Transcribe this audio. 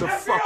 the fuck?